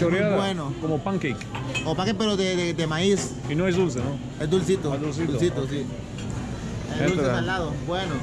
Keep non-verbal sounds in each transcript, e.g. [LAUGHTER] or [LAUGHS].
choreada. bueno. Como pancake. O paquete pero de, de, de maíz. Y no es dulce, ¿no? Es dulcito. Ah, dulcito. Dulcito, sí. Es dulce salado. Bueno.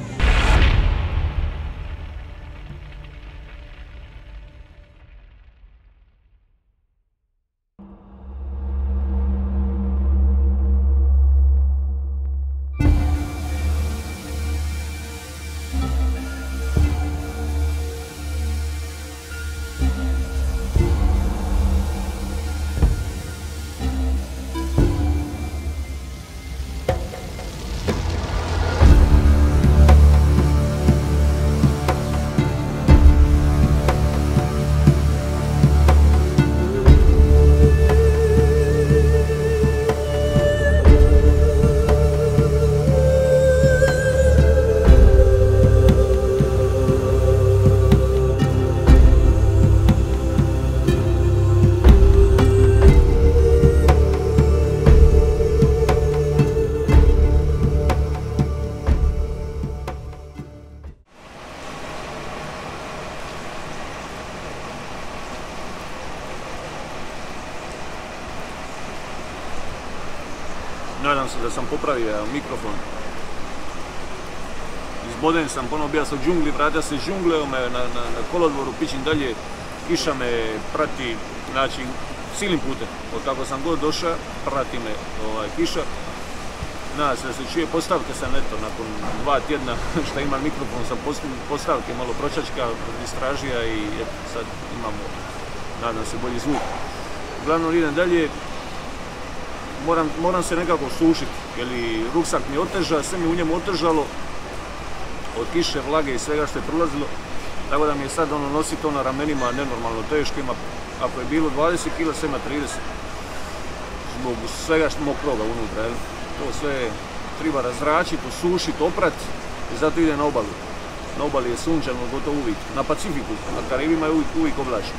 Izboden sam, ponovo bio u džungli, vratio se džungle, me na, na, na kolodvoru, pićim dalje, kiša me prati, znači, silim putem. Od kako sam god došao, prati me ovaj, kiša. Nadam se da se čuje postavke sam eto, nakon dva tjedna [LAUGHS] što imam mikrofon sam post- postavke malo pročačka, istražija i sad imamo, nadam se, bolji zvuk. Uglavnom idem dalje, moram, moram se nekako sušiti, jer ruksak mi oteža, sve mi u njemu otežalo, od kiše, vlage i svega što je prolazilo, tako da mi je sad ono nositi to na ramenima nenormalno teško, ima, ako je bilo 20 kg, sve ima 30, zbog svega što mokroga unutra, jel? to sve treba razračiti, usušiti, oprat i zato ide na obalu. Na obali je sunčano gotovo uvijek, na Pacifiku, na Karibima je uvijek, uvijek oblačno.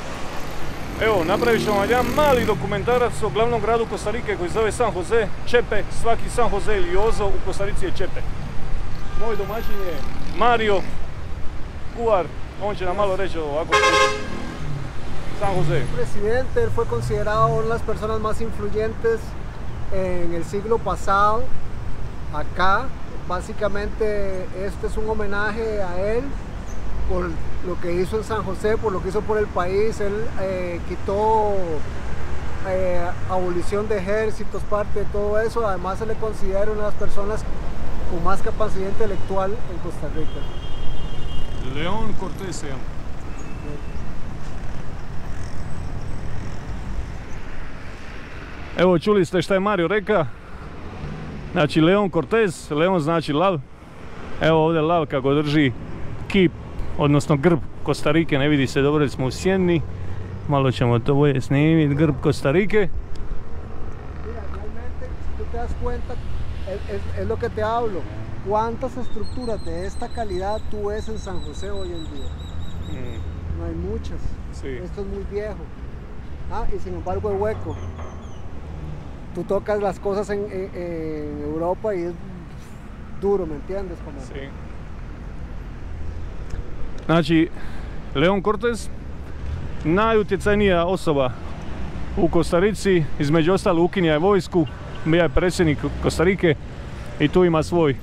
Evo, napravit ćemo jedan mali dokumentarac o glavnom gradu Kostarike koji zove San Jose, Čepe, svaki San Jose ili Ozo u Kostarici je Čepe. Moj domaćin je Mario, kuvar, on će nam malo reći. San Jose. presidente, él fue considerado una de las personas más influyentes en el siglo pasado acá. Básicamente este es un homenaje a él por lo que hizo en San José, por lo que hizo por el país. Él eh, quitó eh, abolición de ejércitos, parte de todo eso. Además se le considera una de las personas con más capacidad intelectual en Costa Rica. Leon Cortés se llama. Evo čuli ste šta je Mario reka. Znači Leon Cortez, Leon znači lav. Evo ovdje lav kako drži kip, odnosno grb Kostarike, ne vidi se dobro jer smo u sjeni. Malo ćemo to bolje snimiti, grb Kostarike. Mira, realmente, si tú te das cuenta, es, lo que te hablo. ¿Cuántas estructuras de esta calidad tú ves en San José hoy en día? No hay muchas. Sí. Esto es muy viejo. Ah, y sin embargo es hueco. Tú tocas las cosas en, en- en Europa y es duro, ¿me entiendes? Como, Znači, Leon Cortez, najutjecajnija osoba u Kostarici, između ostalo ukinja je vojsku, bio je predsjednik Kostarike i tu ima svoj,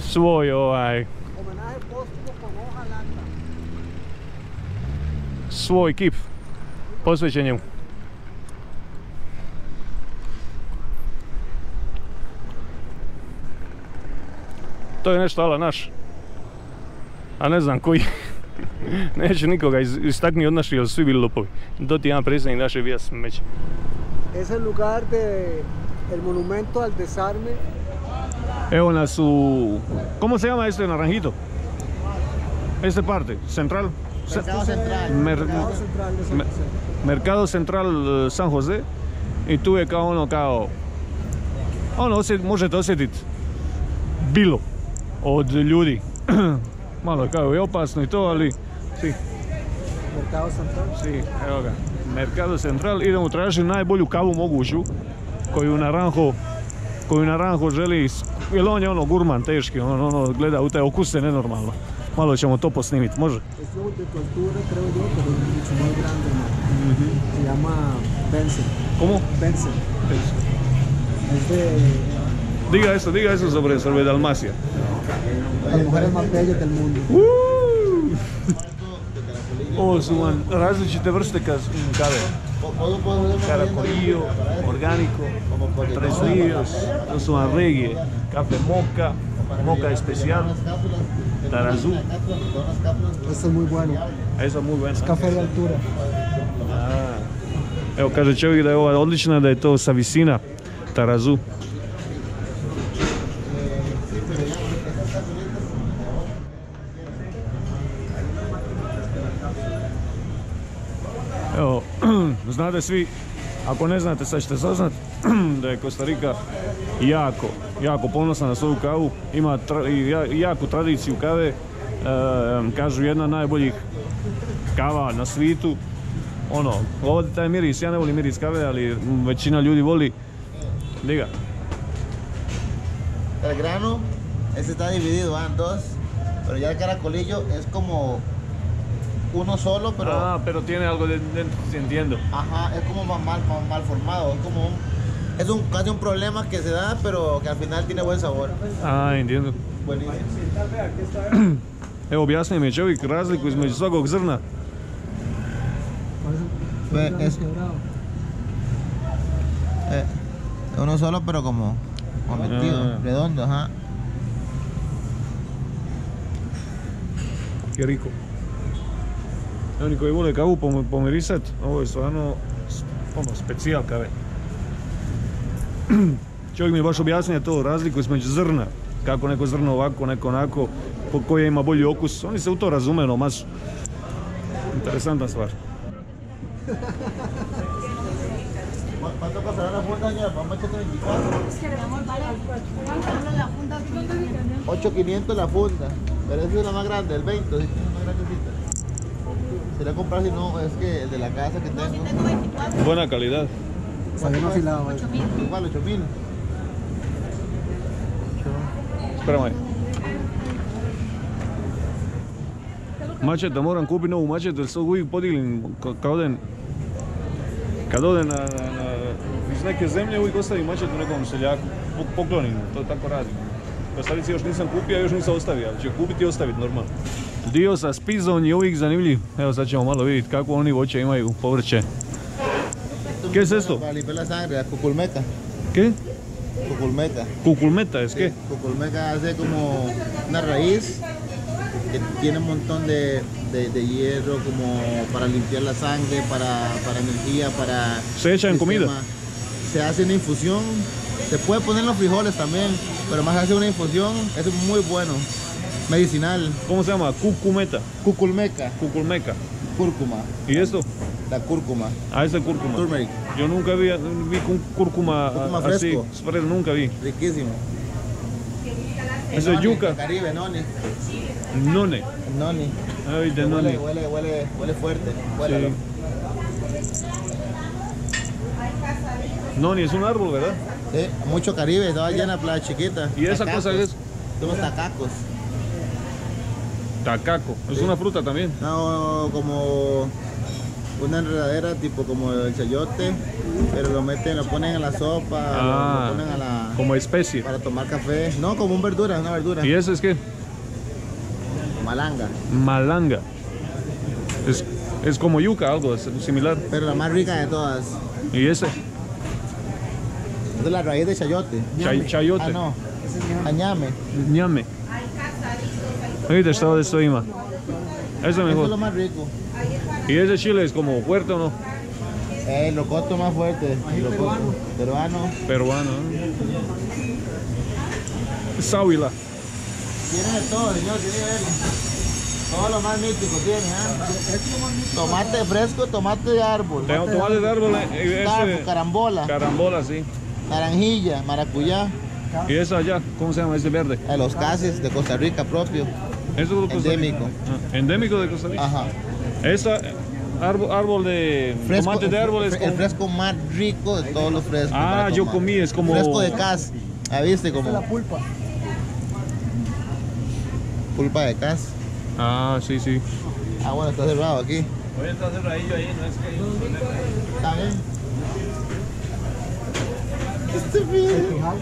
svoj ovaj, svoj kip posvećen njemu. To je nešto ala naš. A ne znam koji. [LAUGHS] Neću nikoga istakni od naših, jer svi bili lopovi. Do ti jedan predsjednik naše bija smeće. Es el lugar de el monumento al desarme. Evo nas u... ¿Cómo se llama este naranjito? Este parte, central. Ce- Mercado Central. Mer- Mercado Central de San José. Mercado Central eh, San Jose i tu je kao ono kao ono osjet, možete osjetiti bilo od ljudi [CLEARS THROAT] malo kao i opasno i to ali si, Mercado Central. si, evo ga Mercado Central idemo tražiti najbolju kavu moguću koju naranjo koju naranjo želi jer on je ono gurman teški on ono gleda u te okuse nenormalno malo ćemo to posnimiti može Es lo de tu altura, creo yo, pero mucho más grande. hermano. Se llama Benson. ¿Cómo? Benson. Es de Diga eso, diga eso sobre, sobre Dalmacia. las mujeres más bellas del mundo. Uh! Ovo su različite vrste kave. Caracolillo, orgánico, tres ríos, to su vam regije. Kafe moka, moka especial, tarazú. Esto es muy bueno. Esa je muy buena. Café de altura. A. Evo kaže čovjek da je ova odlična, da je to sa visina, tarazu. Znate svi, ako ne znate sad ćete saznat, [CLEARS THROAT] da je Kostarika jako, jako ponosna na svoju kavu, ima tra- jaku tradiciju kave, e, kažu jedna od najboljih kava na svitu. Ono, ovdje taj miris, ja ne volim miris kave, ali većina ljudi voli. Diga. El grano, ese está dividido en dos, pero ya el caracolillo es como uno solo, pero Ah, pero tiene algo de dentro, sí entiendo. ajá, es como más mal, más mal formado, es como un, es un casi un problema que se da, pero que al final tiene buen sabor. A, entiendo. Buenísimo. Evo, objasni mi je čovjek razliku između svakog zrna. Es- Eh, uno solo, pero como, Ah. redondo, ajá. Qué rico. Oni koji vole kavu pom- pomirisat, ovo je stvarno ono, specijal kave. [CLEARS THROAT] Čovjek mi je baš objasnio to, razliku između zrna. Kako neko zrno ovako, neko onako, po koje ima bolji okus. Oni se u to razume, no masu. Interesantna stvar. ¿Cuánto costará la funda, señor? Vamos a echarle 24. 8.500 la funda, pero esa es la más grande, el 20, sí, es más grandecita. Sería comprar si no, es que el de la casa que tengo, Buena calidad. Bien afilado. eh. igual 8.000. Spremaj. Mačeta, moram kupiti novu mačetu jer se uvijek podiglim ka- kad odem, kad odem na, na, iz neke zemlje uvijek ostavim mačetu nekom seljaku, Po- poklonim to tako radim. Kostarici još nisam kupio, a još nisam ostavio, ali ću kupiti i ostaviti normalno. Dio sa spizom je uvijek zanimljiv. Evo sad ćemo malo vidjeti kako oni voće imaju povrće. ¿Qué es esto? Para limpiar la sangre, la cuculmeca. ¿Qué? Cuculmeca. Cuculmeta, ¿es qué? Cuculmeca hace como una raíz que tiene un montón de, de, de hierro como para limpiar la sangre, para, para energía, para... Se echa en comida. Se hace una infusión. Se puede poner en los frijoles también, pero más hace una infusión. Es muy bueno. Medicinal. ¿Cómo se llama? Cucumeta, Cuculmeca. cuculmeca. Cúrcuma. ¿Y esto? La cúrcuma. Ah, ese es cúrcuma. Turmeric. Yo nunca vi, vi cúrcuma, Cúrcuma así, fresco. nunca vi. Riquísimo. Eso es Noni, yuca. Caribe, noni. None. Noni. Ay, de Huele, none. huele, huele, huele fuerte. Huélalo. Noni es un árbol, ¿verdad? Sí, mucho Caribe, estaba llena playa chiquita. ¿Y esa Tacacos. cosa es? Son los tacacos. Tacaco. Es una fruta también. No, como una enredadera tipo como el chayote, pero lo meten, lo ponen en la sopa, lo- Ah, lo, ponen a la como especie. para tomar café. No, como un verdura, una verdura. ¿Y ese es qué? Malanga. Malanga. Es, es como yuca, algo similar. Pero la más rica de todas. ¿Y ese? Es la raíz de chayote. Chay- chayote. Ah, no. Añame. Ñame. Vidite šta ovdje sve ima. Ese es Eso es lo mejor. más rico. ¿Y ese chile es como fuerte o no? Eh, el locoto más fuerte. El locoto. Peruano. Peruano. ¿eh? Sáhuila. Tiene de todo, señor, tiene de ver. Todo lo más mítico tiene, ¿ah? Tomate fresco, tomate de árbol. Tengo tomate de árbol eh, Carbo, carambola, carambola, sí. naranjilla, maracuyá. Y ese allá, ¿cómo se llama ese verde? De los cases de Costa Rica propio. Eso es. Endémico. Ah, endémico de Costa Rica. Ajá. Esa árbol, árbol de Fresco, tomate de el como- fresco más rico de todos los frescos. Ah, yo comí, es como- Fresco de cas. ¿Ah, viste? Esta es la Como pulpa. pulpa de cas. Ah, sí, sí. Ah, bueno, está cerrado aquí. Voy a entrar cerradillo ahí, no es que. ¿Está bien?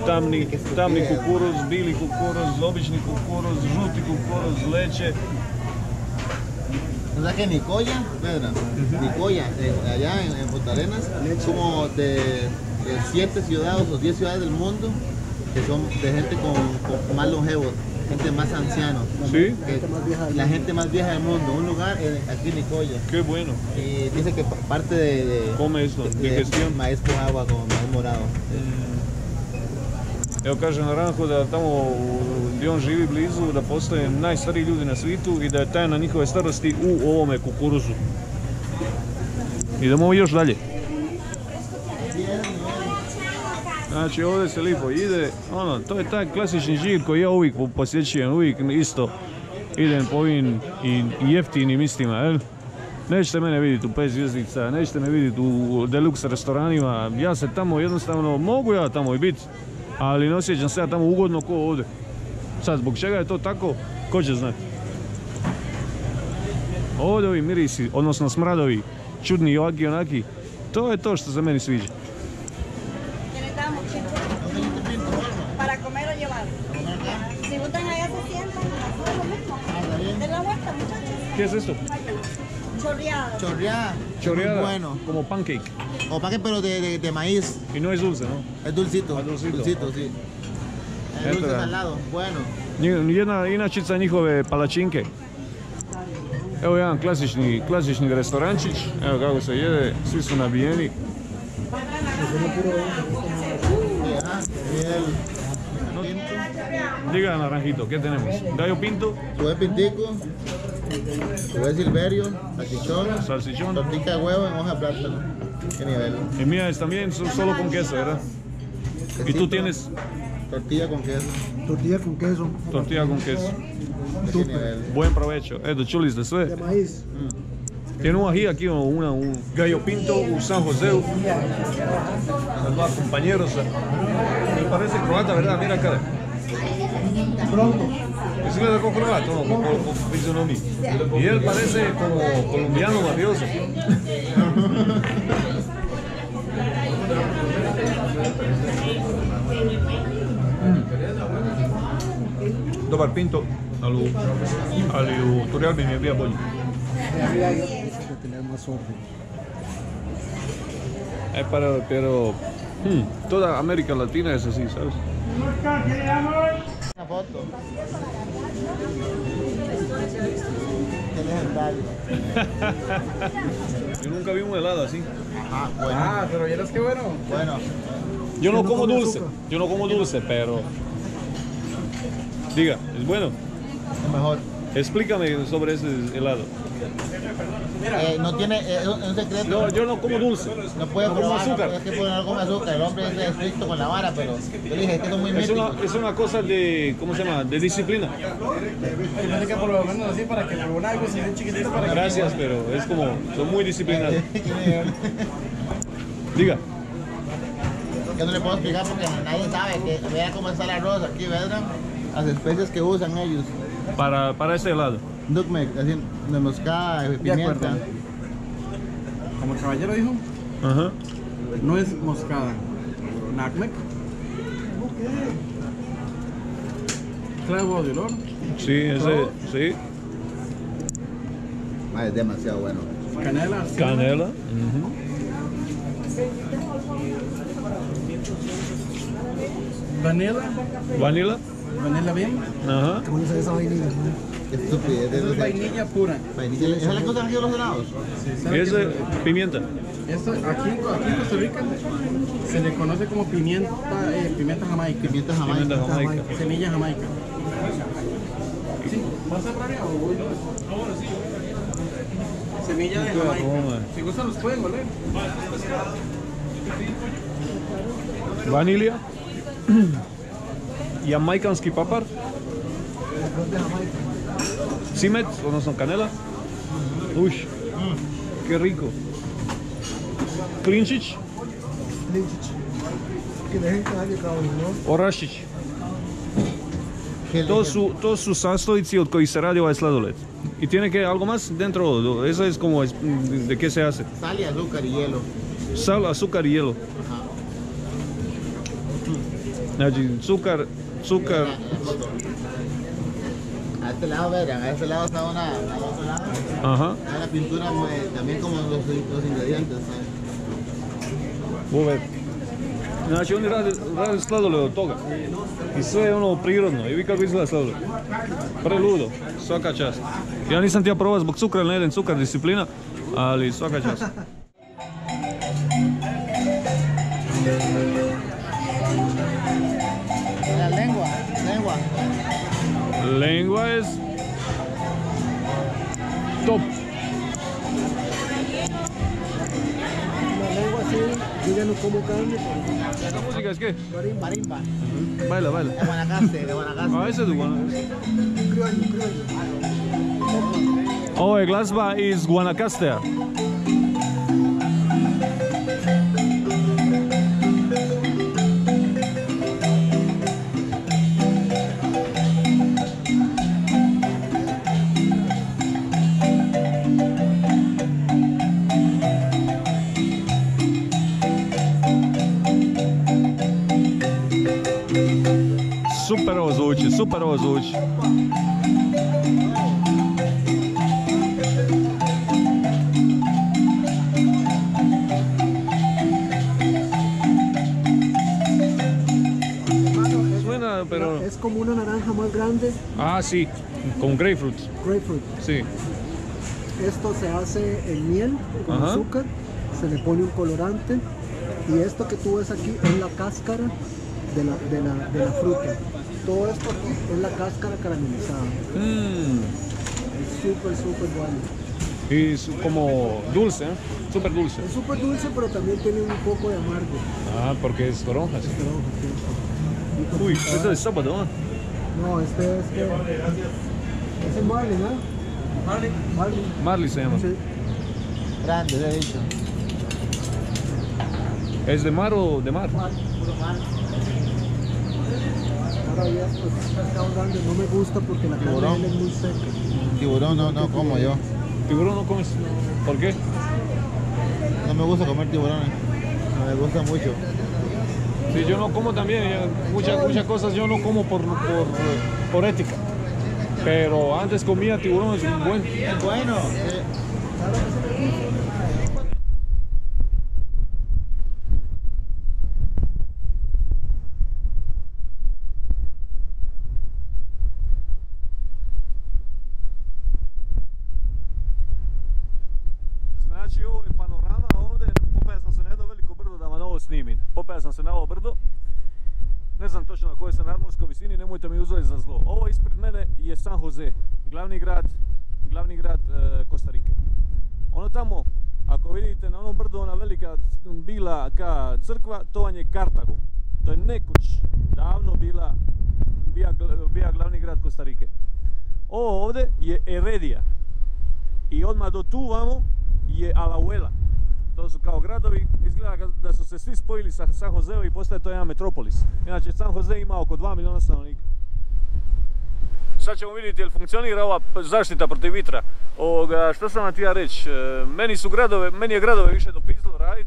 Tamni, tamni kukuruz, bili kukuruz, obični kukuruz, žuti kukuruz, leće. O sea que Nicoya, Pedra, Nicoya, eh, allá en, en Punta Arenas, como de, de siete ciudades o diez ciudades del mundo que son de gente con, con más longevos, gente más anciana. Sí, que- la gente más vieja del mundo. Un lugar eh, aquí en Nicoya. qué bueno. Y dice que pa- parte de, de, Come esto, de digestión. maíz con agua, con maíz morado. Evo kaže na Ranku da tamo gdje on živi blizu, da postoje najstariji ljudi na svijetu i da je tajna njihove starosti u ovome kukuruzu. Idemo još dalje. Znači ovdje se lipo ide, ono, to je taj klasični žir koji ja uvijek po- posjećujem, uvijek isto idem po ovim i jeftinim istima, jel? Nećete mene vidjeti u pet zvjezdica, nećete me vidjeti u deluxe restoranima, ja se tamo jednostavno, mogu ja tamo i biti, ali ne osjećam se ja tamo ugodno ko ovdje. Sad, zbog čega je to tako, ko će znati. Ovdje ovi mirisi, odnosno smradovi, čudni ovaki onaki, to je to što se meni sviđa. ¿Qué es esto? Chorreada. Chorreada. Choreada, Muy bueno. como pancake. O paque pero de, de, de maíz. Y no es dulce, ¿no? Es dulcito. Ah, dulcito. Dulcito, sí. Es dulce salado. Bueno. Nje- Jedna inačica njihove palačinke. Evo jedan klasični, klasični restorančić, evo kako se jede, svi su nabijeni. Diga naranjito, ¿qué tenemos? Gallo pinto, Sube pintico. Sube silverio. Salchichón. salchichón. Tortita de huevo en hoja de plátano. ¿Qué nivel? Y mía es también so- solo con queso, ¿verdad? Y tú tienes Tortilla con queso. Tortilla con queso, tortilla con queso. ¿De qué nivel? Buen provecho. Eto, čuli ste sve. de maíz. Tiene un ají aquí, una, un gallo pinto, un San José. Los dos compañeros. Me parece croata, ¿verdad? Mira cara. Pronto. ¿Es le con con, con, con fisonomía. Y él parece como colombiano mafioso. [LAUGHS] Dobar pinto, mi je bio bolji. que tener más orden. Eh, para, pero hmm, toda América Latina es así, ¿sabes? Una foto. Qué legendario. Yo nunca vi un helado así. Ah, bueno. Ah, pero vieras qué bueno. Bueno. Yo no no como dulce, azúcar. yo no como dulce, pero... Diga, es bueno. Es mejor. Explícame sobre ese helado. Eh, no tiene, eh, es un es un secreto. No, yo no como dulce. No puede no probar, azúcar. No, es que no come azúcar. El hombre es estricto con la vara, pero yo le dije, es que son muy Es una, es una cosa de, ¿cómo se llama? De disciplina. Parece que por lo menos así para que algún algo se chiquitito para que Gracias, pero es como, son muy disciplinados. [LAUGHS] Diga, Yo no le puedo explicar porque nadie sabe que vea cómo está el arroz aquí, ¿verdad? Las especies que usan ellos. para, para este helado. Nutmeg, así, de moscada, De pimienta. Como el caballero dijo, Ajá. no es moscada. Nutmeg. Clavo de olor. Sí, ese, sí. Ah, es demasiado bueno. Canela. cinnamon, Canela. ujú. Vanilla. Vanilla. Vanilla bien. Ajá. ¿Cómo se esa vainilla? Estupidez. Esto es es vainilla pura. vainilla. ¿Esa es la cosa que los helados? Sí, Y ¿sabe ese, qué? pimienta. Esto aquí, aquí en Costa Rica se le conoce como pimienta, eh, pimienta jamaica. Pimienta Pimienta jamaica. Semilla jamaica. Sí, ¿vas a probar o voy yo? Semilla de jamaica. Si gustan los pueden oler. Vanilja. Jamajkanski papar. Cimet, odnosno kanela. Uš, qué rico. Klinčić, Linchić. Que dejen que nadie cabe, ¿no? orašić. To su, to su sastojci od kojih se radi ovaj sladoled. I tiene que algo más dentro, eso es como, es- ¿de qué se hace? Sal y azúcar y hielo. Sal, azúcar y hielo. Ajá. Znači, cukar, foto. A este lado, verán, a este lado está una, lado, aha, está la pintura pues, también como los, los ingredientes. ove. Znači, oni rade, rade sladoled od toga. I sve je ono prirodno. I vi kako izgleda sladoled. Preludo, svaka čast. Ja nisam htio probati zbog cukra, ne jedem cukar, disciplina, ali svaka čast. Lengua es top. La lengua sí, yo ya no como carne, ¿La música es qué? pero Marimba, Baila, baila. de Guanacaste, de Guanacaste. A ese es bueno. criollo, criollo. Ovo je glazba iz Super Suena, pero... es como una naranja más grande, Ah, sí, con grapefruit, grapefruit. sí. Esto se hace en miel con Ajá. azúcar, se le pone un colorante y esto que tú ves aquí es la cáscara de la, de la, de la fruta. Todo esto aquí es la cáscara caramelizada. Mm, Es súper, súper bueno. y es como dulce, ¿eh? Súper dulce. Es súper dulce, pero también tiene un poco de amargo. Ah, porque es toronja, sí. Pero, sí. Uy, esto es sábado, ¿no? No, este es que. Es Marlin, ¿no? Marlin. Marlin. Marley se llama. Sí. Grande, le he dicho. ¿Es de mar o de mar? Ahora ya pues, no me gusta porque la carne Tiburón. es muy seca. Tiburón no, no como yo. ¿Tiburón no comes? ¿Por qué? No me gusta comer tiburones. No me gusta mucho. Sí, yo no como también, muchas, muchas cosas yo no como por, por, por ética. Pero antes comía tiburón, es un buen. Bueno, Znači ovo je panorama ovdje, popeo sam se na jedno veliko brdo da vam ovo snimim. Popeo sam se na ovo brdo, ne znam točno na kojoj sam nadmorskoj visini, nemojte mi uzeti za zlo. Ovo ispred mene je San Jose, glavni grad, glavni grad e, Kostarike. Ono tamo, ako vidite na onom brdu ona velika bila ka crkva, to vam je Kartago. To je nekoć davno bila, bija, bija glavni grad Kostarike. Ovo ovdje je Heredia, i odmah do tu vamo je Alajuela. To su kao gradovi, izgleda da su se svi spojili sa San Joseom i postaje to jedan metropolis. Inače San Jose ima oko 2 milijuna stanovnika. Sad ćemo vidjeti jel funkcionira ova zaštita protiv vitra. Ovoga, što sam vam ti ja reći, e, meni su gradove, meni je gradove više dopisalo radit.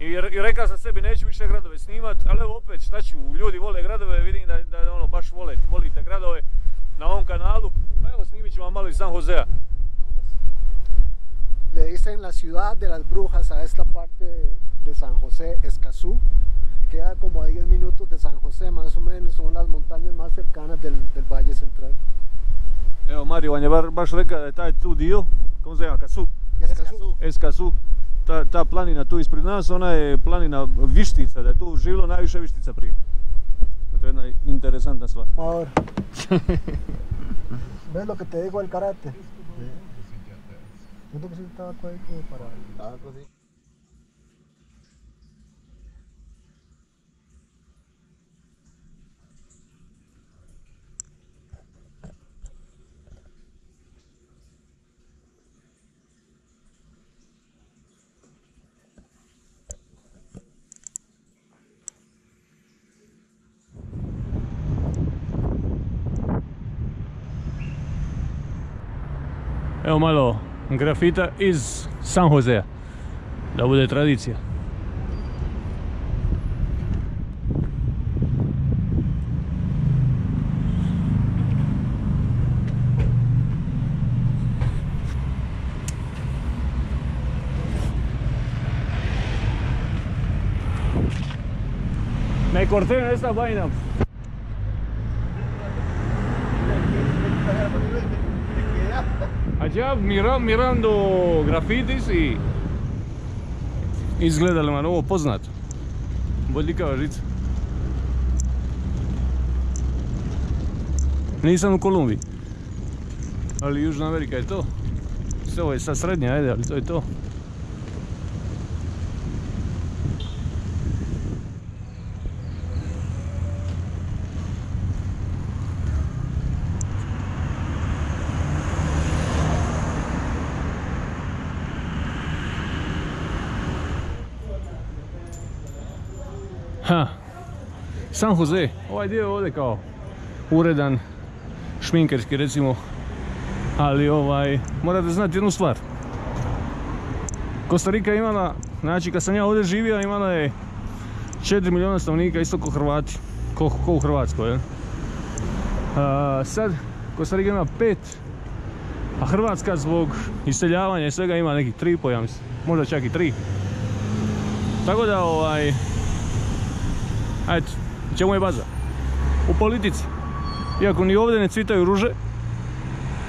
I, i rekao sam sebi neću više gradove snimat, ali evo opet šta ću, ljudi vole gradove, vidim da, da ono baš vole, volite gradove na ovom kanalu. Pa evo snimit ću vam malo iz San Josea. Le dicen la ciudad de las brujas a esta parte de, de San José, Escazú. Queda como a 10 minutos de San José, más o menos, son las montañas más cercanas del, del Valle Central. Bar- baš rekao da je taj tu dio, kako se zove, Kasu, Escazú. Eskasu, ta, ta planina tu ispred nas, ona je planina Vištica, da je tu živjelo najviše Vištica prije. To je jedna interesantna stvar. Ahora. [LAUGHS] ¿Ves lo que te digo del karate? Não tô precisando de taco aí que eu Tá, assim. É o malo. Grafita iz San Josea. Da bude tradicija. Me corté en esta vaina. Allá mira, mirando grafitis i izgleda li vam ovo poznato. Bodljikava žica. Nisam u Kolumbiji. Ali Južna Amerika je to. Ovo je sad srednja, ajde, ali to je to. Ha. San Jose, ovaj dio je ovdje kao uredan, šminkerski recimo, ali ovaj, morate znati jednu stvar. Kostarika imala, znači kad sam ja ovdje živio imala je 4 milijuna stanovnika isto ko Hrvati, ko, ko u Hrvatskoj, jel? A, sad Kostarika ima 5, a Hrvatska zbog iseljavanja i svega ima nekih 3 ja možda čak i 3. Tako da ovaj, Eto, čemu je baza? U politici. Iako ni ovdje ne cvitaju ruže,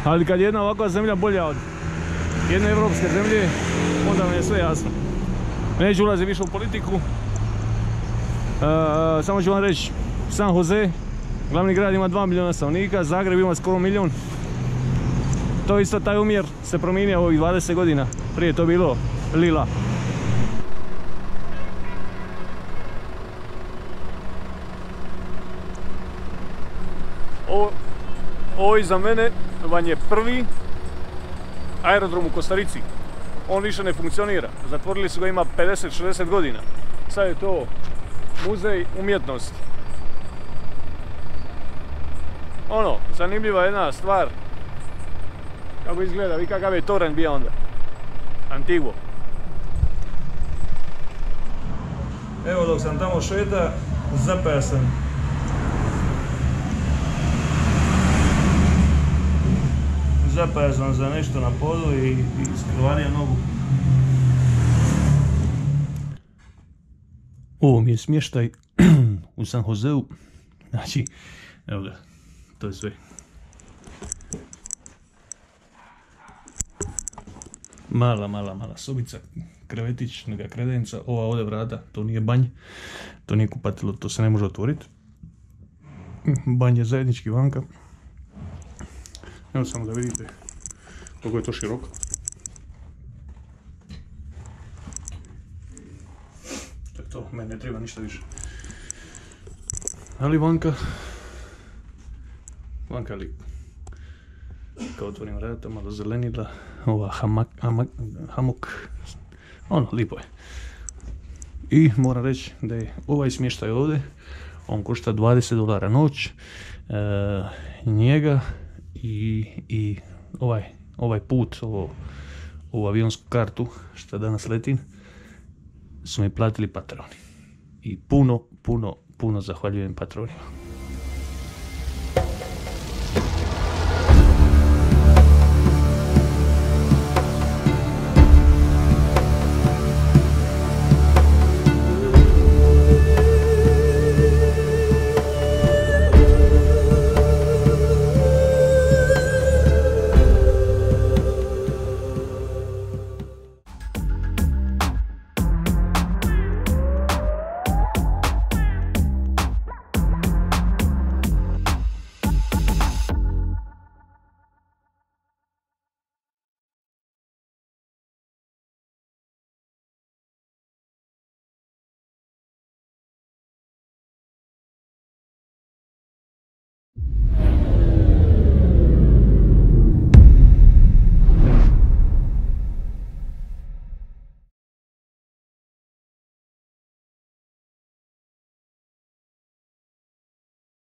ali kad je jedna ovakva zemlja bolja od jedne evropske zemlje, onda vam je sve jasno. Neću ulaziti više u politiku, e, samo ću vam reći, San Jose, glavni grad ima 2 milijuna stanovnika, Zagreb ima skoro milijun. To isto taj umjer se promijenio ovih 20 godina, prije je to bilo lila. Ovo, ovo iza mene vam je prvi aerodrom u Kostarici. On više ne funkcionira. Zatvorili su ga ima 50-60 godina. Sad je to muzej umjetnosti. Ono, zanimljiva jedna stvar. Kako izgleda, vi kakav je toren bio onda. Antiguo. Evo dok sam tamo šeta, zapeo sam zapao sam za nešto na podu i, i skrvario nogu. Ovo mi je smještaj [CLEARS THROAT] u San Joseu. Znači, evo ga, to je sve. Mala, mala, mala sobica, krevetić, neka kredenca, ova ovdje vrata, to nije banj, to nije kupatilo, to se ne može otvoriti. Banj je zajednički vanka. Evo samo da vidite koliko je to široko. To je to, meni ne treba ništa više. Ali vanka, vanka li kao otvorim vrata, malo zelenila, ova hamak, hamak, hamok, ono, lipo je. I moram reći da je ovaj smještaj ovdje, on košta 20 dolara noć, e, njega i, i ovaj, ovaj put, ovo, ovu avionsku kartu što danas letim, su mi platili patroni. I puno, puno, puno zahvaljujem patronima.